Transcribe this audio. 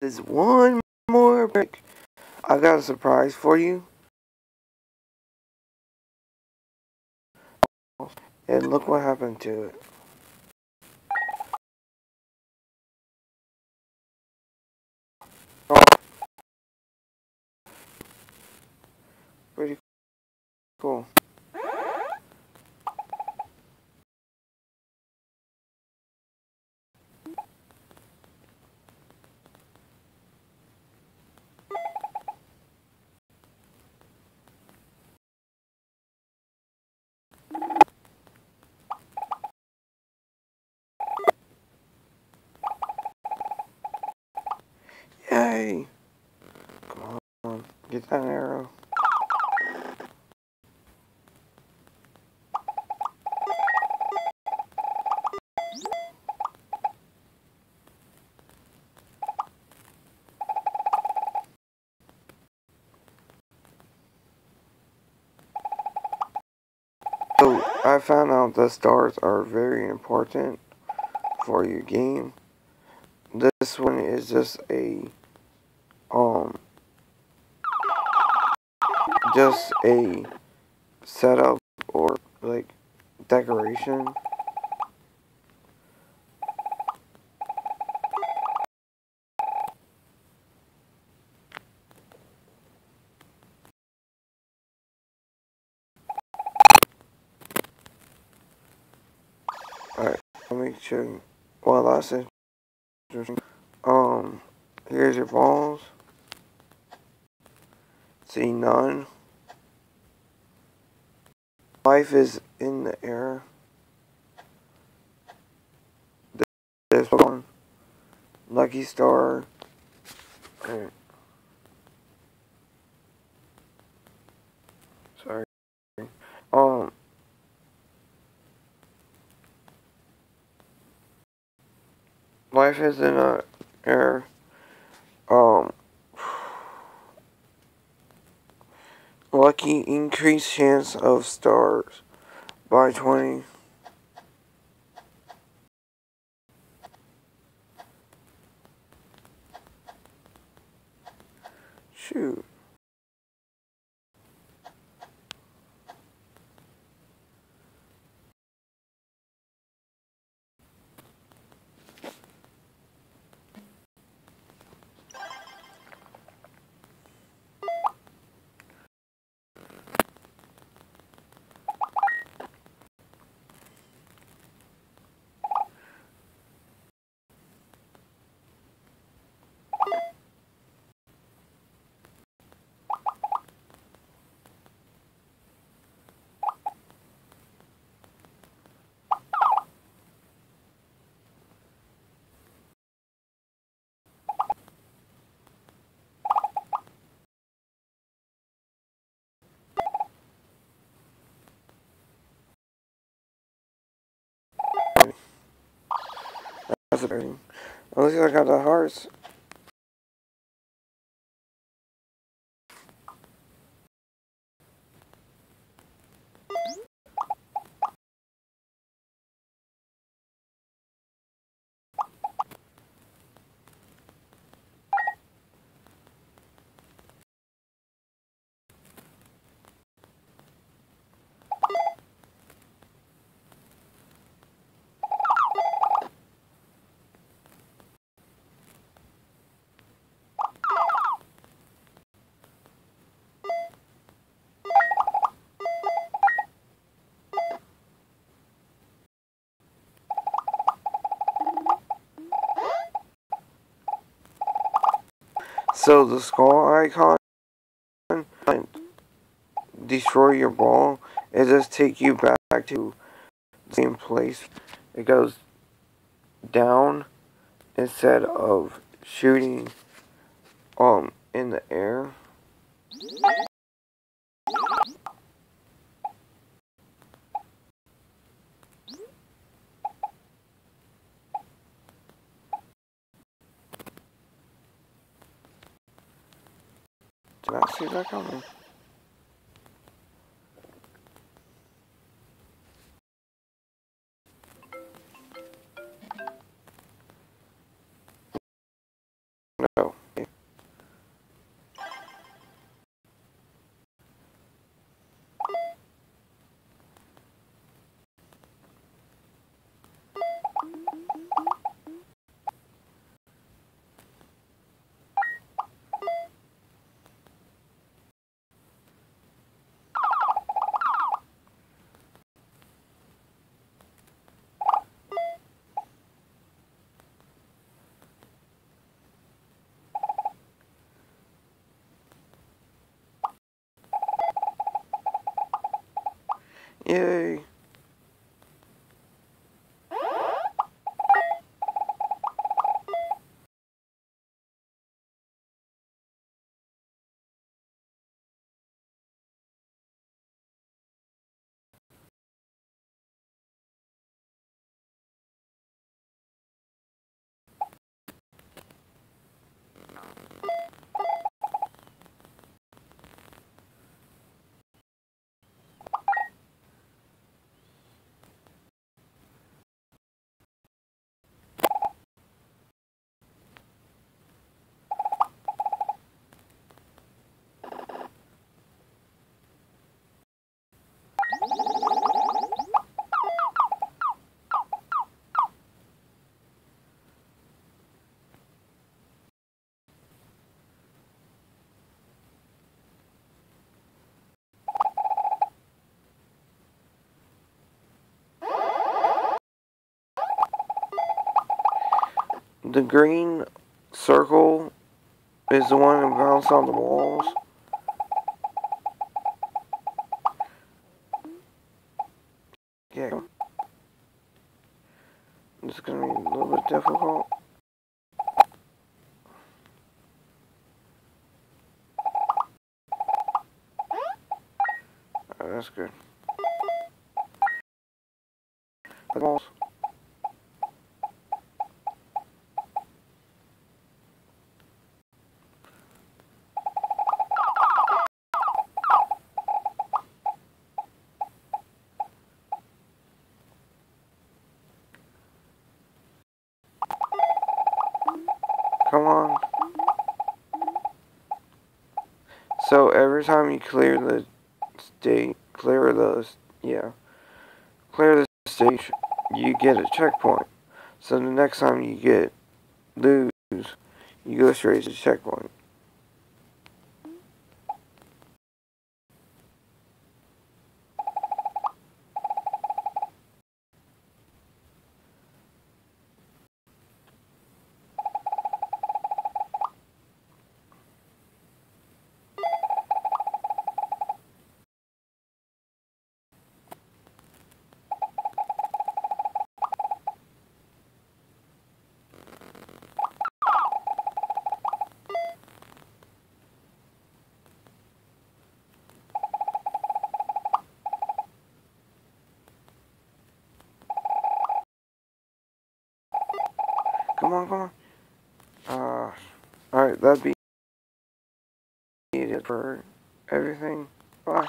There's one more brick. I got a surprise for you. And look what happened to it. Pretty cool. Yay! Come on, get that arrow. So, I found out the stars are very important for your game. This one is just a, just a setup or like decoration. Alright, let me check. Well, that's interesting. Um, here's your balls. See none. Life is in the air. This one. Lucky star. Alright. Sorry. Um. Life is in the air. Um. Lucky increased chance of stars by 20. At least I got the hearts. So the skull icon destroy your ball, it just take you back to the same place. It goes down instead of shooting um in the air. Did I see that Yay. The green circle is the one that bounced on the walls. Yeah. It's gonna be a little bit difficult. That's good. The balls. Come on. So every time you clear the state, clear the, yeah, clear the station, you get a checkpoint. So the next time you get lose, you go straight to the checkpoint. Come on, come on. Uh, alright, that'd be it for everything. Bye.